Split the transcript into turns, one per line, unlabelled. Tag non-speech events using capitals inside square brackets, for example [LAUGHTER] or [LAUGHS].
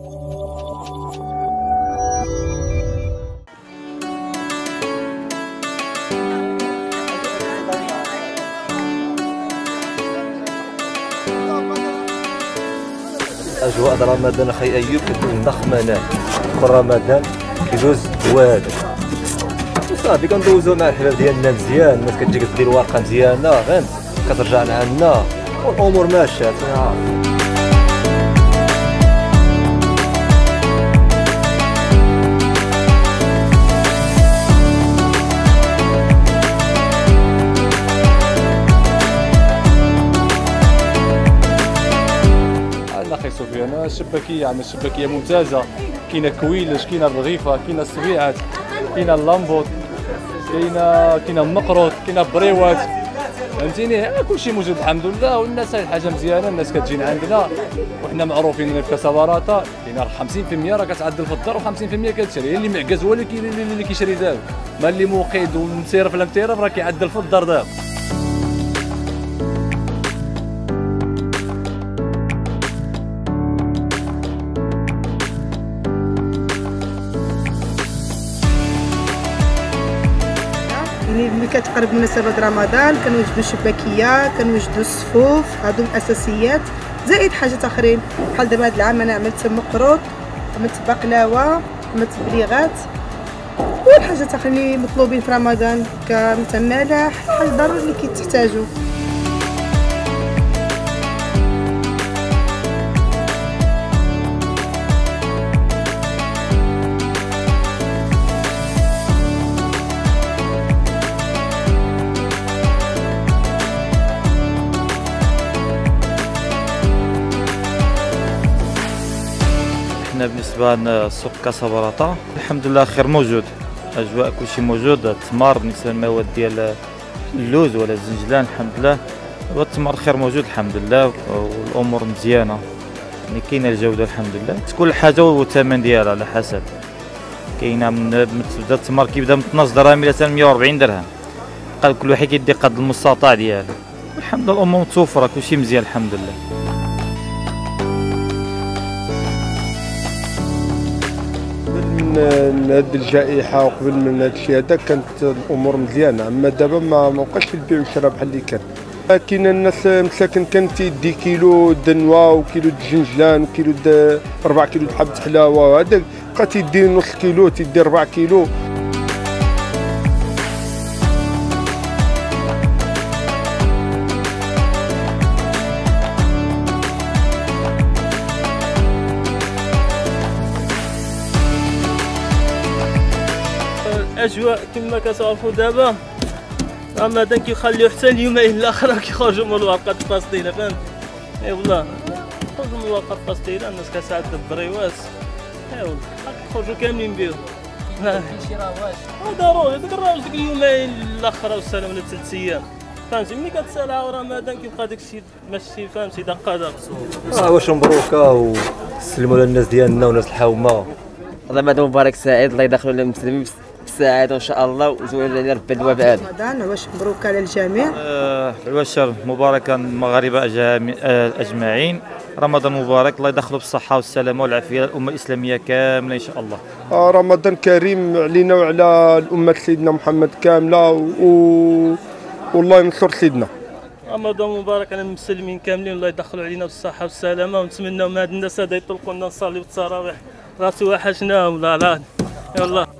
أجواء رمضان أخي ايوب كتكون ضخمه كل رمضان كيدوز هذا صافي كندوزو مع الحباب ديالنا مزيان. الناس كتجي كدير ورقه مزيانة. فهمت كترجع لعنا والأمور ماشية.
أخي سفيان الشباكيه عندنا الشباكيه ممتازة. كاينة كويلش كاينة الرغيفة كاينة السبيعات كاينة اللامبوط كاينة كاينة المقروط كاينة بريوات فهمتيني؟ كلشي موجود الحمد لله. والناس هاي الحاجة مزيانة. الناس كتجينا عندنا. وحنا معروفين في كسباراتا كاينة 50% راه كتعدل في الدار و50% كتشري. اللي معكز هو اللي كيشري دابا. ما اللي موقد ومسيرف لا متيرف راه كيعدل في الدار دابا.
يعني ملي كتقرب مناسبة رمضان كنوجدوا الشباكية كنوجدوا الصفوف هادو الأساسيات. زائد حاجات أخرين بحال دابا هاد العام أنا عملت مقروط عملت بقلاوة عملت بليغات. والحاجات اللي مطلوبين في رمضان كمثلا ملاح الحاجة ضروري اللي
إحنا بالنسبة لنا سوق الحمد لله خير موجود. أجواء كلشي موجود التمر بالنسبة للمواد ديال اللوز ولا الزنجلان الحمد لله. والتمر خير موجود الحمد لله والأمور مزيانة. يعني كاينة الجودة الحمد لله. كل حاجة والثمن ديالها على حسب. كاينة من تبدا التمر كيبدا من 12 درهم إلى 140 درهم. قال كل واحد كيدي قد المستطاع ديالو. الحمد لله الأمور متوفرة كلشي مزيان الحمد لله.
من هذه الجائحة وقبل من هذا الشيء هذا كانت الأمور مزيانة. أما دابا ما بقاش البيع والشراء بحال اللي كان. كاين الناس مساكن كان تيدي كيلو دنوا وكيلو الجنجلان وكيلو 4 كيلو د حبة حلاوة. هذا بقى تيدي نص كيلو تيدي 4 كيلو.
الاجواء كما كتعرفوا دابا. رمضان كيخليو حتى اليومين الآخر [LAUGHS] كيخرجوا من الورقه الفاصله فهمت؟ أي والله. خرجوا من الورقه الفاصله الناس كتعد البريواس أي والله. كيخرجوا كاملين بهم [LAUGHS] شي رواج. ضروري. ديك الرواج ديك اليومين الآخر والسلام ولا ثلاث أيام. فهمتي ملي كتسأل عاو رمضان كيبقى داك الشيء ماشي فهمتي دقه دق
آه واش مبروكة وسلموا للناس ديالنا وناس الحومة.
رمضان مبارك سعيد الله يدخل المسلمين بالسعاده إن شاء الله وزول علينا رب الوباء هذا
رمضان واش مبروك على الجميع؟
آه البشر مباركا المغاربه آه، أجمعين. رمضان مبارك الله يدخله بالصحة والسلامة والعافية الامه الإسلامية كاملة إن شاء الله.
آه، رمضان كريم علينا وعلى الأمة سيدنا محمد كاملة و... والله ينصر سيدنا.
رمضان مبارك على المسلمين كاملين الله يدخلوا علينا بالصحة والسلامة ونتمنوا من هاد الناس هذا يطلقوا لنا نصلي التراويح راسي وحشناهم. لا لا. يلا.